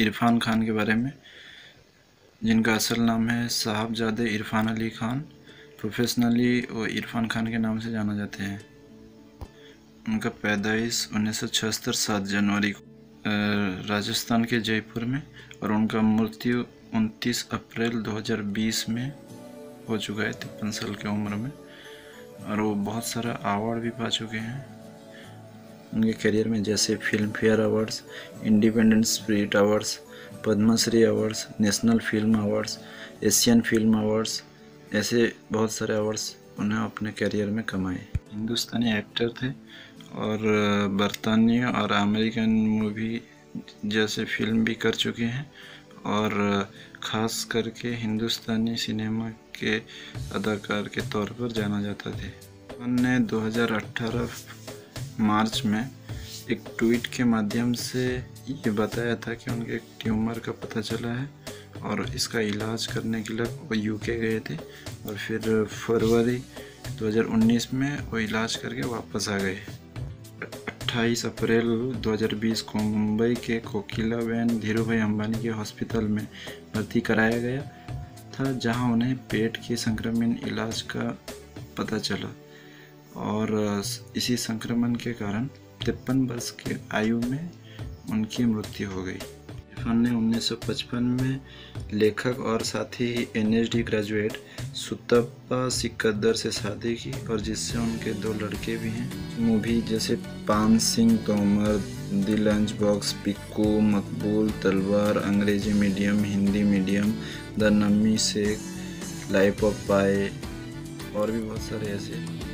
इरफान खान के बारे में, जिनका असल नाम है साहबजादे इरफान अली खान। प्रोफेशनली वो इरफान खान के नाम से जाना जाते हैं। उनका पैदाइश उन्नीस सौ सात जनवरी राजस्थान के जयपुर में और उनका मृत्यु 29 अप्रैल 2020 में हो चुका है तिरपन साल की उम्र में। और वो बहुत सारा अवार्ड भी पा चुके हैं। उनके करियर में जैसे Filmfare awards Independent Spirit awards Padma Shri awards National Film awards Asian Film awards ऐसे बहुत सारे अवार्ड्स उन्हें अपने करियर में कमाए। हिंदुस्तानी एक्टर थे और बरतानिया और अमेरिकन मूवी जैसे फ़िल्म भी कर चुके हैं और ख़ास करके हिंदुस्तानी सिनेमा के अदाकार के तौर पर जाना जाता थे। उन्होंने 2018 मार्च में एक ट्वीट के माध्यम से ये बताया था कि उनके एक ट्यूमर का पता चला है और इसका इलाज करने के लिए वो यूके गए थे और फिर फरवरी 2019 में वो इलाज करके वापस आ गए। 28 अप्रैल 2020 को मुंबई के कोकिला बहन धीरू भाई अम्बानी के हॉस्पिटल में भर्ती कराया गया था, जहाँ उन्हें पेट के संक्रमण इलाज का पता चला। और इसी संक्रमण के कारण तिरपन वर्ष के आयु में उनकी मृत्यु हो गई। इरफान ने 1955 में लेखक और साथ ही एन ग्रेजुएट सुतप्पा सिकदर से शादी की और जिससे उनके दो लड़के भी हैं। मूवी जैसे Paan Singh, Tomar the lunch box, Piku, Maqbool, Talvar, Angrezi medium, Hindi medium, the नमी शेख, लाइफ ऑफ़ पाए और भी बहुत सारे ऐसे।